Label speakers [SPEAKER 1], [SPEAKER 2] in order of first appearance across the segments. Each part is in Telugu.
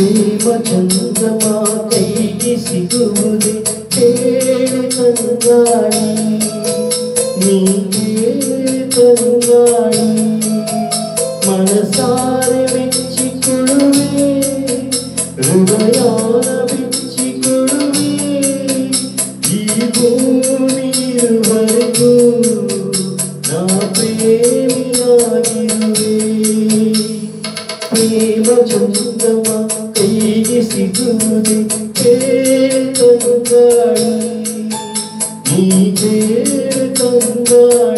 [SPEAKER 1] ప్రేమ చంద్రమాకైకి సిగువుది పేరు చంద్రాణి నీ పేరు చంద్రాణి మనసారి మెచ్చికుడువే హృదయాన మెచ్చికుడువే ఈ భూమి వరకు నా ప్రేమియాగిరువే ప్రేమ చంద్ర Thank you.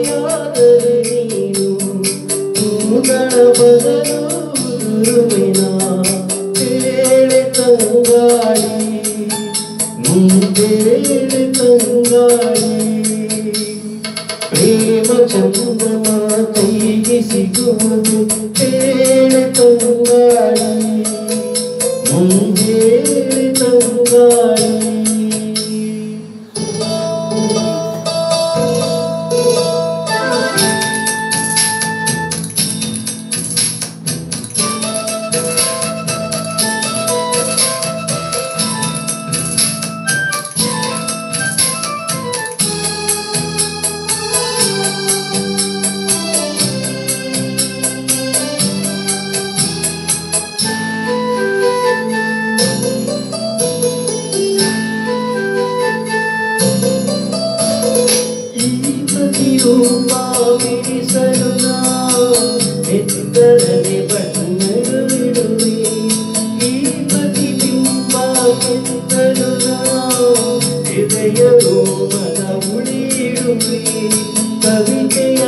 [SPEAKER 1] ಚಂದ್ರಮ ಕೈಗೆ ಪ್ರತಿರೂಪ ಬಿಡಿಸಲು ನಾ ಎತ್ತರನೆ ಬಣ್ಣಗಳಿಡುವೆ ಈ ಪ್ರತಿಬಿಂಬ ಕೆತ್ತಲು ನಾ ಹೃದಯ ರೋಮದ ಉಳಿಡುವೆ ಕವಿತೆಯ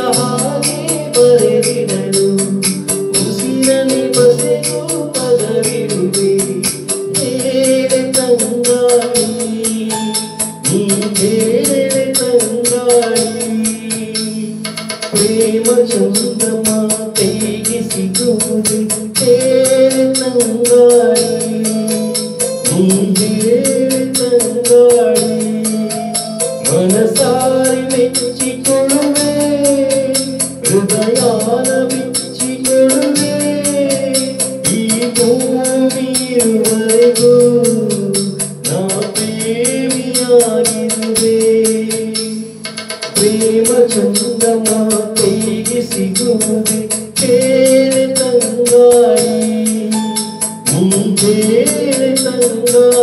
[SPEAKER 1] ప్రేమ చంద్రమా తేగిసి గోరి తేనంగాడి ముందే నంగాడి మనసారి మెచ్చి కొడువే హృదయ തങ്കായി മുഞ്ചേരി തങ്കായി